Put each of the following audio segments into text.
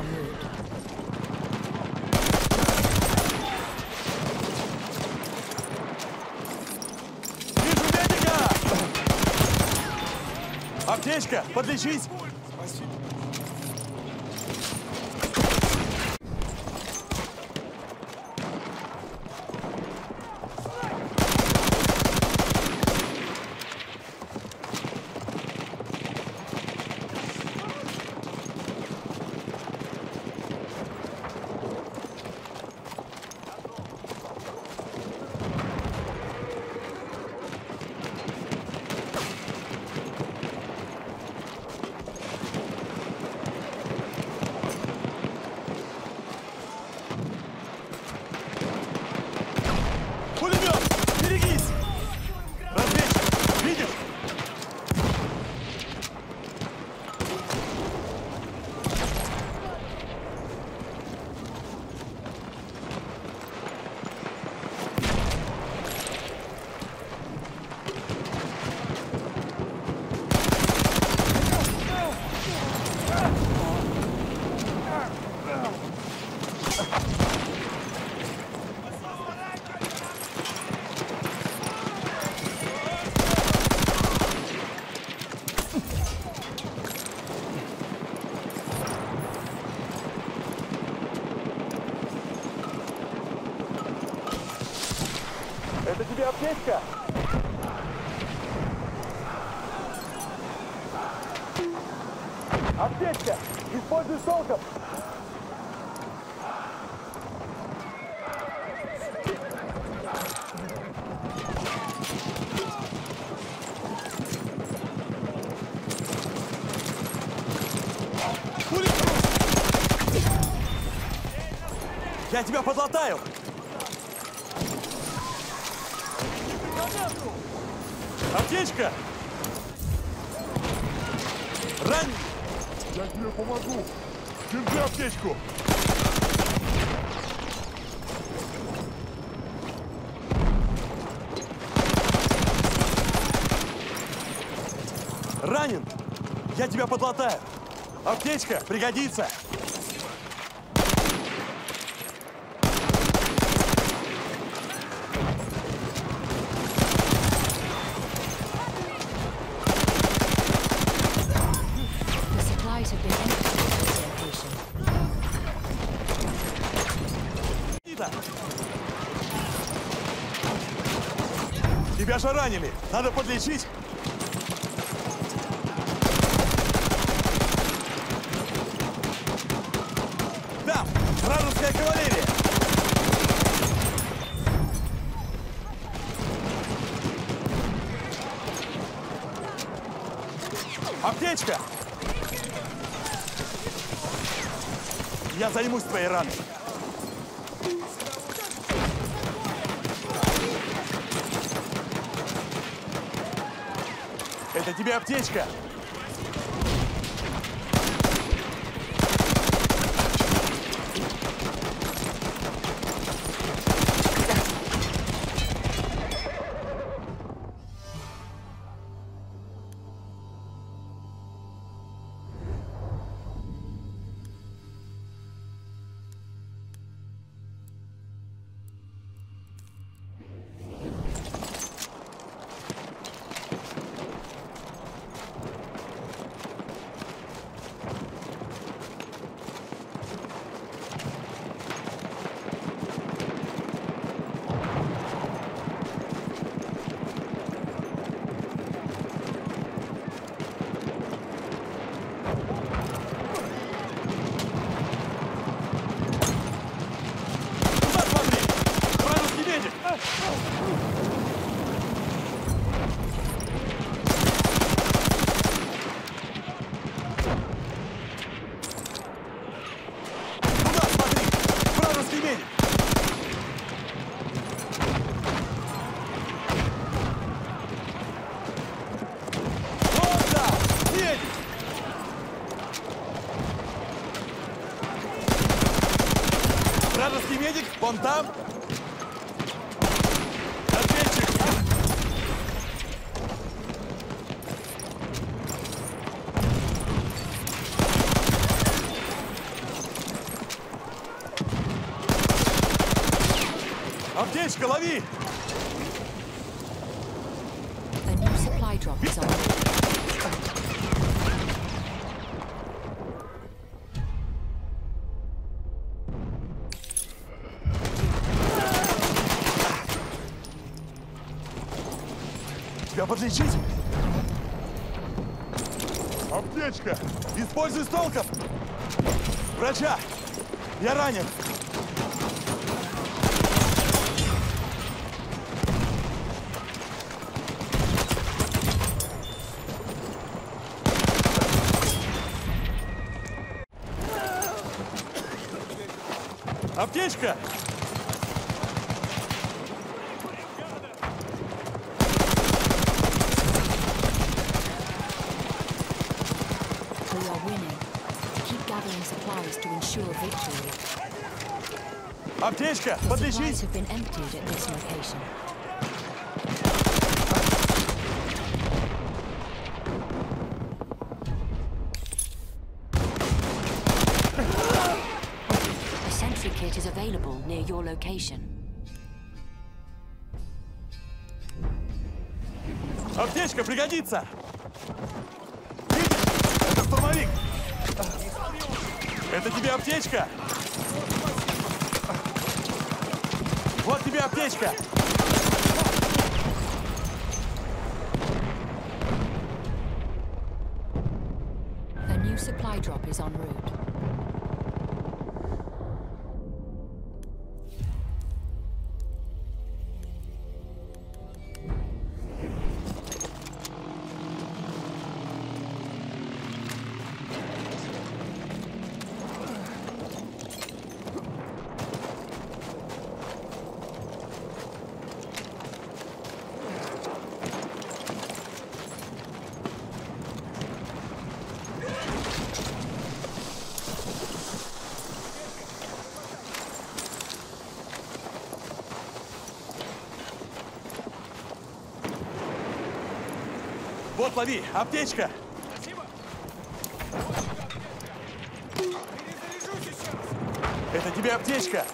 волнует. Вижу медика! Аптечка, подлечись! Спасибо. Я тебя подлатаю! Аптечка! Рань! Я тебе помогу! Держи аптечку! Ранен! Я тебя подлатаю! Аптечка пригодится! Же ранили! Надо подлечить! Там! Вражеская кавалерия! Аптечка! Я займусь твоей раной. Это тебе аптечка. Аптечка, лови! Тебя подлечить? Аптечка! Используй с толком! Врача! Я ранен! Аптечка! We are winning. Keep gathering supplies to ensure victory. Аптечка! The supplies Подлечить! have been emptied at this location. Your location. Аптечка пригодится! Это штурмовик! Это тебе аптечка! Вот тебе аптечка! A new supply drop is en route. Вот лови! Аптечка! Это тебе аптечка!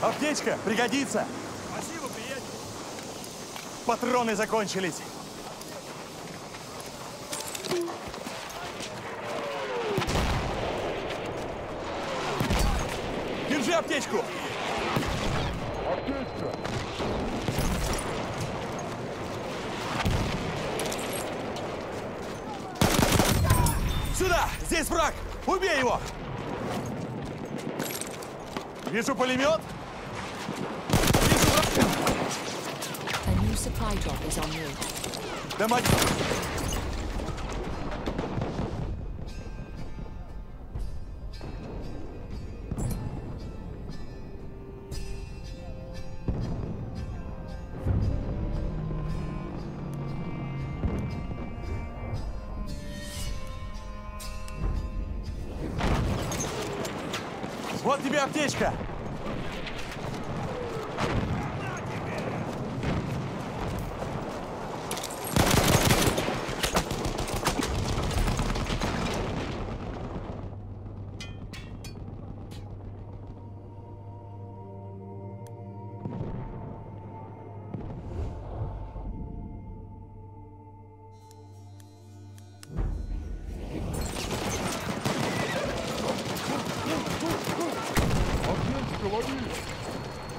Аптечка пригодится! Спасибо, приятель. Патроны закончились! Аптечку! Аптечка! Сюда! Здесь враг! Убей его! Вижу пулемет! Вижу враг! A new supply drop is en route. Тебе аптечка! Аптечка,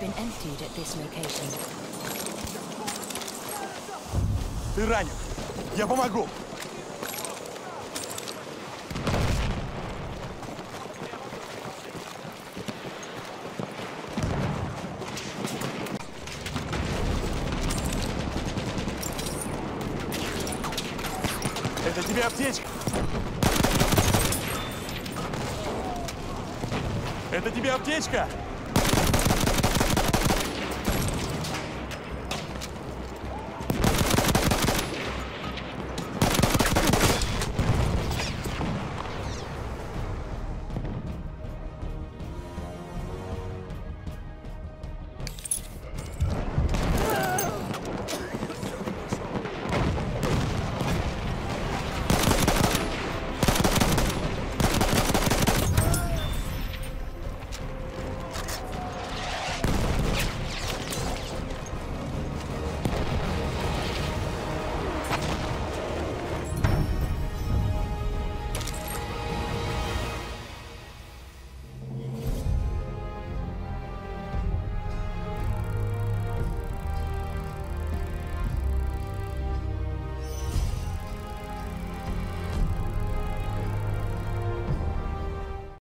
been emptied at this location. Ты ранен. Я помогу. Это тебе аптечка. Это тебе аптечка.